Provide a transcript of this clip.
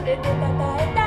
Eta eta eta